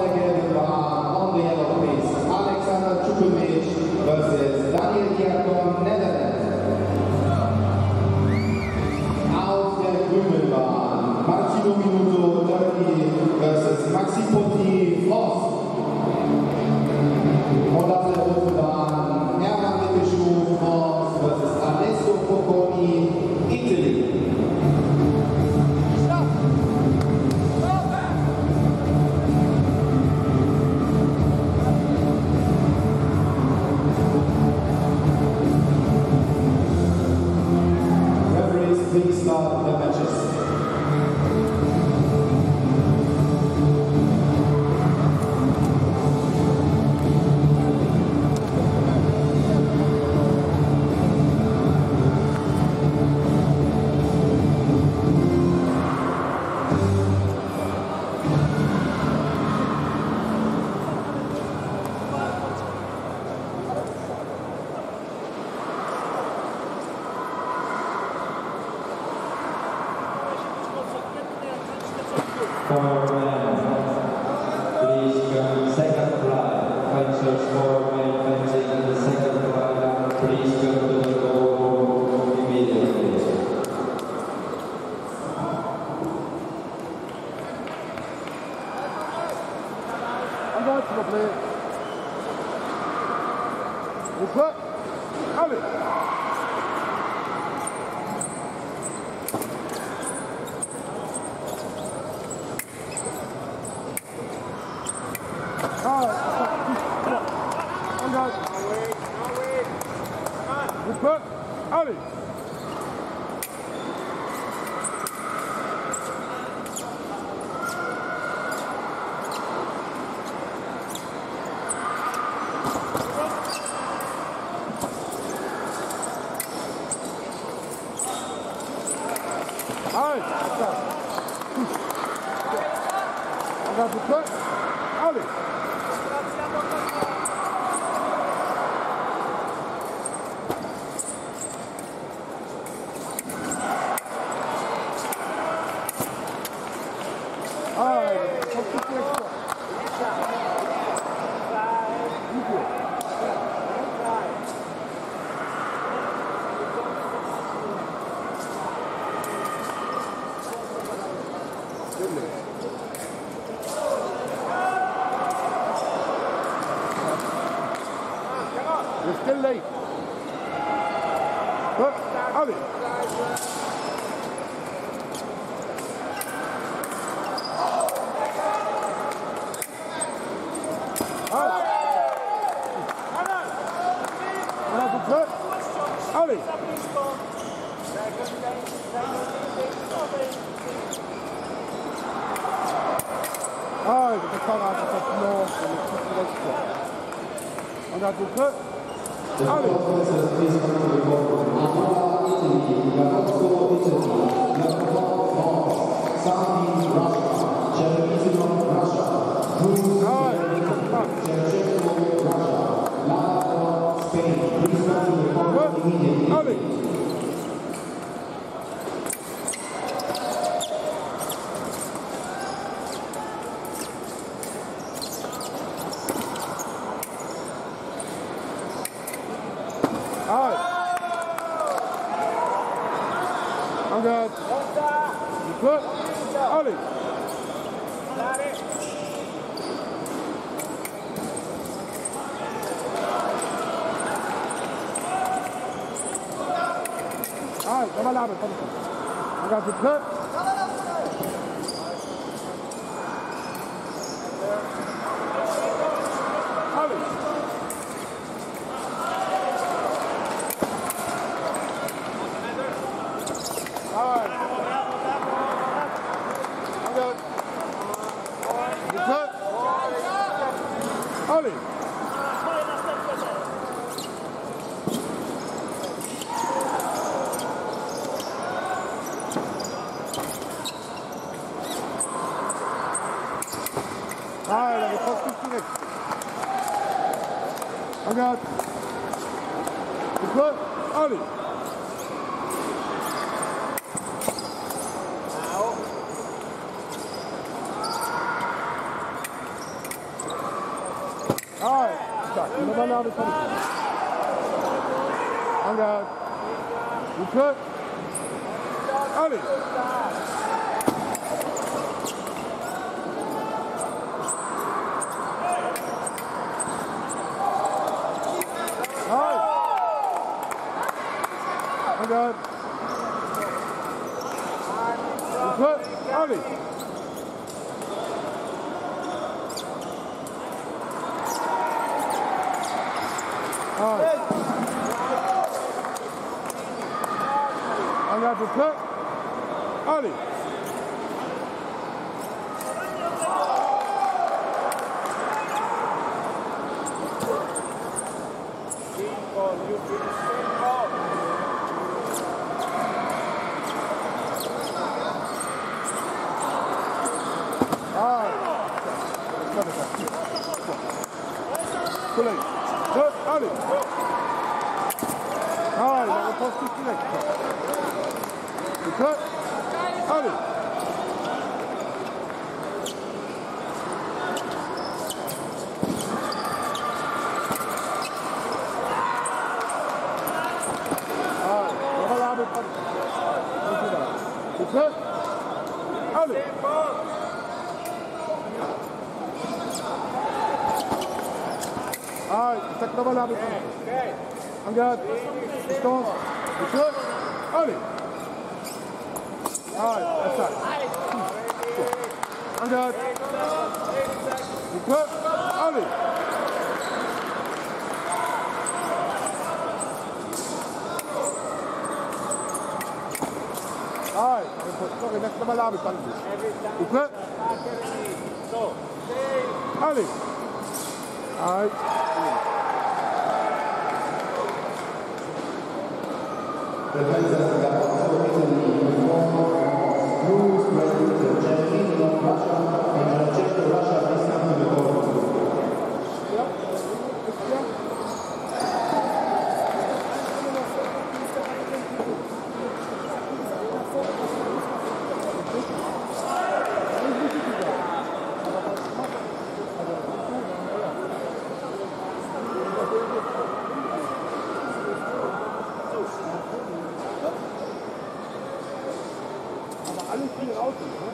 Alexander Graham on the. Alexander Chukwumich Bak. Allez. Allez. Allez. You're still late. But, Ali. C'est un peu comme un petit peu plus loin, on a du peu. Allez. En garde. Du bleu. Allez. Allez, on va l'arbre, on Regarde du bleu. Olha aí. Tak, übernahme von Anger. Luke. Ali. Halt. Anger. Luke. Ali. Anger Luke. Ali. Halt. Warte, Dopo la Angad, Stonz, Schuss, Oli. Nein, Erzack. Angad, Schuss, Oli. Nein, sorry, das ist aber Labi, danke. Schuss, Oli. Eins, Pozzo Italy, alles Spiele raus sind. Ne?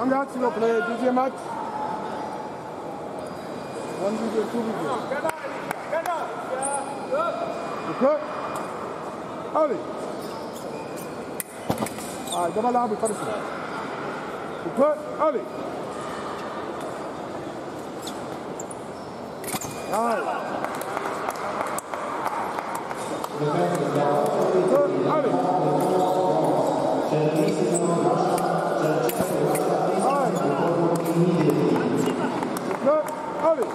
Am Herzen noch Play, DJ Max. Dann sind wir gut. Okay. Olli. Ah, ده ملعب الفرس Ok Allez. Allez. Ok, Allez. Ok, Allez. Allez. Regarde le club. Allez.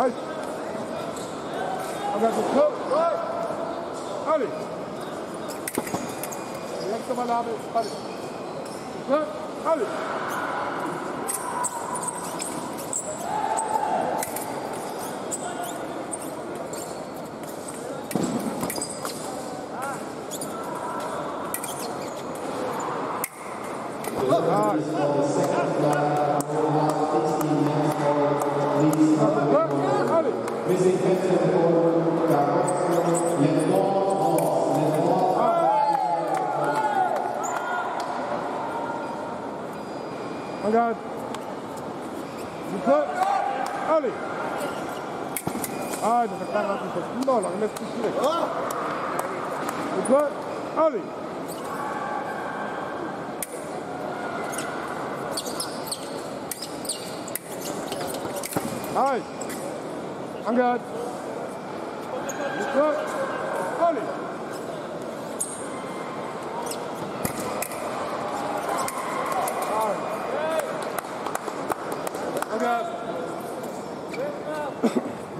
Halt! Aber so kurz! Halt! Die letzte Malabe ist halt! Halt! Look! Lieutenant Regarde. Du peux. Allez. Ah, das kann man nicht. Non, là, laisse tout direkt. Du peux. Allez. Allez. Regarde. Du peux. Allez. Regarde.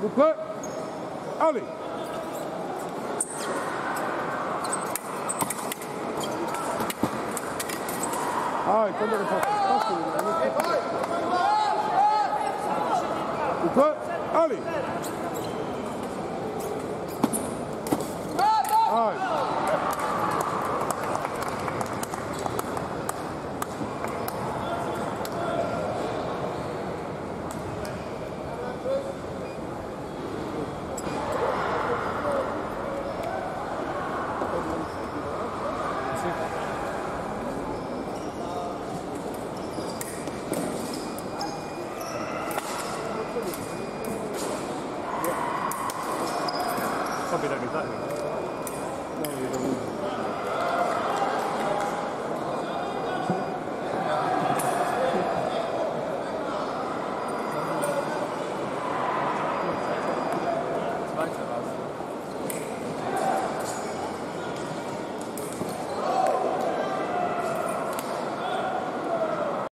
Du peux. Allez. Ah, il tombe dans le passe. Ou pas Allez Allez